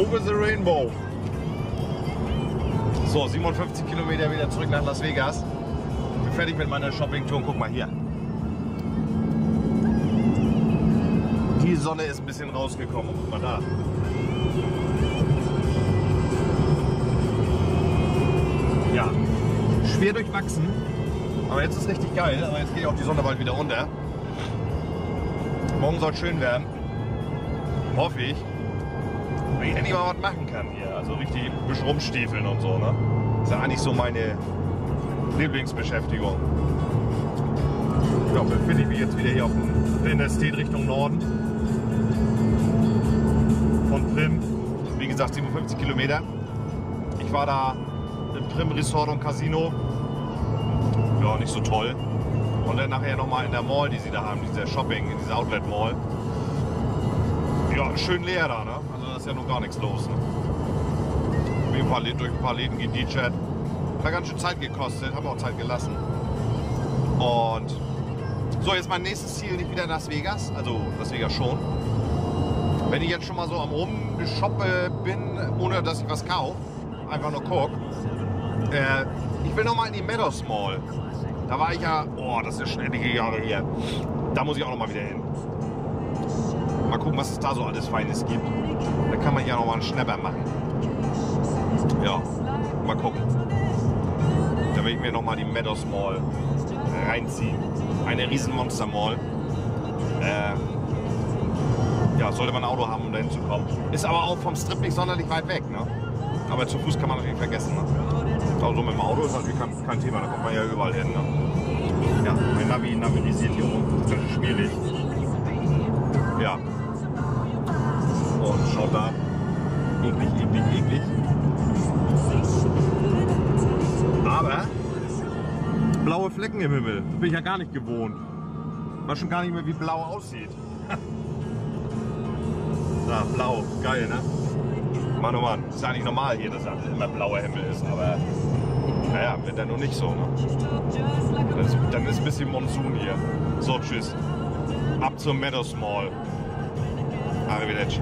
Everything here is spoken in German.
Over the Rainbow. So, 57 Kilometer wieder zurück nach Las Vegas. Bin fertig mit meiner Shopping-Tour guck mal hier. Die Sonne ist ein bisschen rausgekommen. Guck mal da. Ja, schwer durchwachsen. Aber jetzt ist richtig geil. Aber jetzt geht auch die Sonne bald wieder unter. Morgen soll es schön werden. Hoffe ich. Weil ich endlich mal was machen kann hier. Also richtig ein bisschen rumstiefeln und so. Ne? ist ja eigentlich so meine Lieblingsbeschäftigung. Ja, befinde ich mich jetzt wieder hier auf dem Estate Richtung Norden. Von Prim. Wie gesagt, 57 Kilometer. Ich war da im Prim Resort und Casino. Ja, nicht so toll. Und dann nachher nochmal in der Mall, die sie da haben, dieser Shopping, in dieser Outlet Mall. Ja, schön leer da, ne? Ist ja noch gar nichts los. Ne? Ein paar, durch ein paar Läden gedjat. Hat ganz schön Zeit gekostet, haben auch Zeit gelassen. Und so, jetzt mein nächstes Ziel nicht wieder Las Vegas, also Las Vegas schon. Wenn ich jetzt schon mal so am Rumshoppe bin, ohne dass ich was kaufe, einfach nur guck. Äh, ich will noch mal in die Meadows Mall. Da war ich ja, oh, das ist schon einige Jahre her. Da muss ich auch noch mal wieder hin. Mal gucken, was es da so alles Feines gibt. Da kann man ja noch mal einen Schnapper machen. Ja, mal gucken. Da will ich mir noch mal die Meadows Mall reinziehen. Eine riesen Monster Mall. Äh, ja, sollte man ein Auto haben, um dahin zu kommen. Ist aber auch vom Strip nicht sonderlich weit weg. Ne? Aber zu Fuß kann man natürlich vergessen. Ne? Also mit dem Auto ist natürlich kein, kein Thema, da kommt man ja überall hin. Ne? Ja, mein Navi navigisiert hier rum. Das ist schwierig. Ja. Schaut da. Eklig, eklig, eklig. Aber blaue Flecken im Himmel. Das bin ich ja gar nicht gewohnt. Weiß schon gar nicht mehr, wie blau aussieht. da, blau. Geil, ne? Mann, oh Mann. Ist ja nicht normal hier, dass immer blauer Himmel ist, aber naja, wird ja noch nicht so, ne? Dann ist, dann ist ein bisschen Monsun hier. So, tschüss. Ab zum Meadows Mall. Arrivederci.